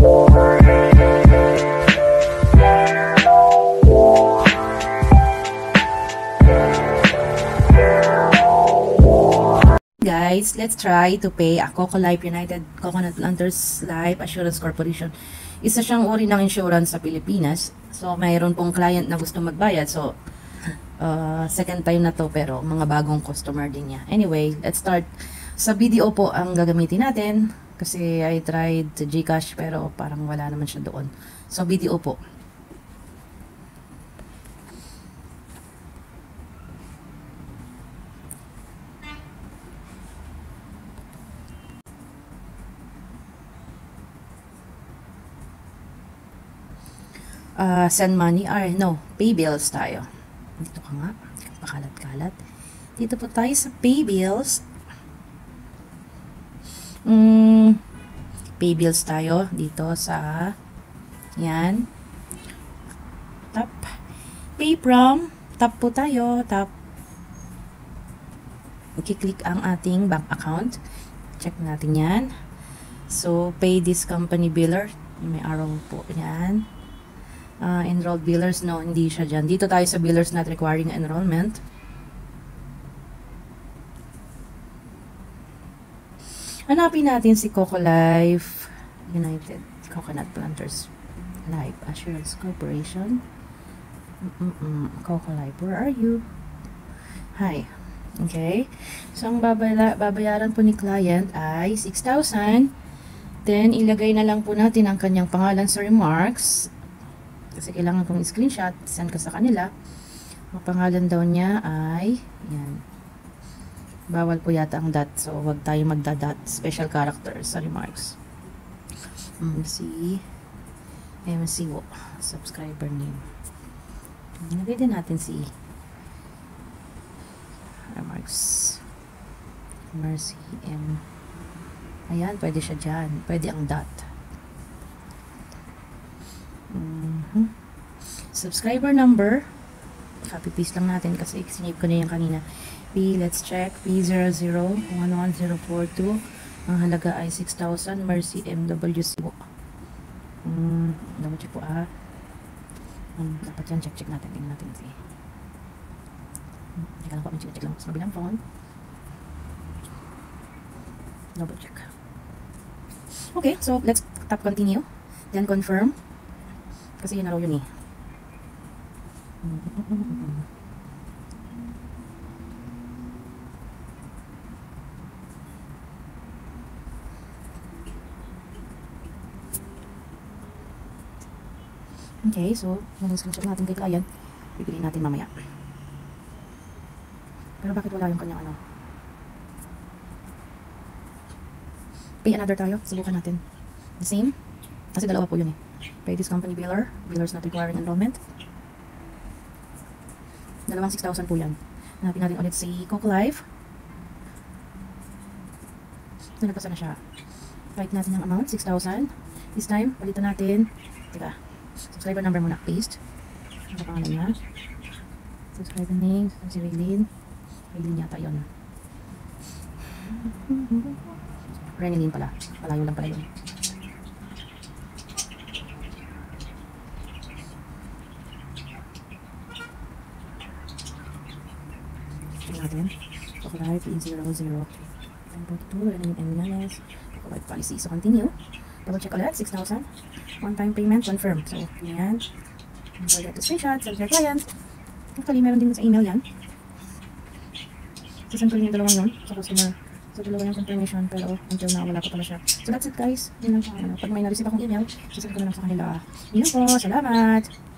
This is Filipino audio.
Guys, let's try to pay a Coco Life United Coconut Planters Life Assurance Corporation. Isa siyang uri ng insurance sa Pilipinas. So, mayroon pong client na gusto magbayad. So, uh, second time na to pero mga bagong customer din niya. Anyway, let's start. Sa video po ang gagamitin natin kasi I tried Gcash pero parang wala naman siya doon. So, video po. uh, send money or no, pay bills tayo. Dito ka nga, pakalat-kalat. Dito po tayo sa pay bills. Mm, pay bills tayo dito sa yan. Tap. Pay from. Tap po tayo. Tap. I-click ang ating bank account. Check natin yan. So, pay this company biller. May arrow po. Yan uh, enrolled billers. No, hindi siya dyan. Dito tayo sa billers not requiring enrollment. Hanapin natin si Coco Life United Coconut Planters Life Assurance Corporation. Mm -mm, Coco Life, where are you? Hi. Okay. So, ang babala, babayaran po ni client ay 6,000. Then, ilagay na lang po natin ang kanyang pangalan sa remarks kasi kailangan kong screenshot, send ko sa kanila. Ang pangalan daw niya ay, yan. Bawal po yata ang dot, so wag tayo magda-dot. Special character sa remarks. MC, MC, subscriber name. Nagay din natin si remarks. Mercy M. Ayan, pwede siya dyan. Pwede ang dot. Mm -hmm. Subscriber number. Copy paste lang natin kasi sinave ko na yan kanina. P, let's check. P00111042. Ang halaga ay 6,000. Mercy MWC po. Mm, double check po ah. Um, dapat yan. Check check natin. Tingnan natin si. Teka lang po. Check check lang. Sa mabilang phone. Double check. Okay. So, let's tap continue. Then confirm. Kasi yun na raw yun eh. Okay, so, yung screenshot natin kay client, pipiliin natin mamaya. Pero bakit wala yung kanyang ano? Pay another tayo, subukan natin. The same, kasi dalawa po yun eh. Pay this company biller. Billers not requiring enrollment. Dalawang 6,000 po yan. Hanapin natin ulit si Coco Life. Nalagpasan na siya. Write natin ang amount, 6,000. This time, palitan natin. Teka, subscriber number muna. Paste. Ano pangalan niya? Subscriber name, si Raylene. Raylene yata yun. Renilene pala. Palayo lang pala yun. Natin. P00. 10.2, and then Milanes. Copyright policy. So, continue. Double check ulit. 6,000. One-time payment. Confirm. So, yan. Forget to screenshot. Send your client. Actually, meron din sa email yan. Sasend ko rin yung dalawang yun sa customer. So, dalawa yung confirmation. Pero, until now, wala pa pala siya. So, that's it guys. Yun lang po. Ano. Pag may na-receive akong email, sasend ko na lang sa kanila. Yun po. Salamat.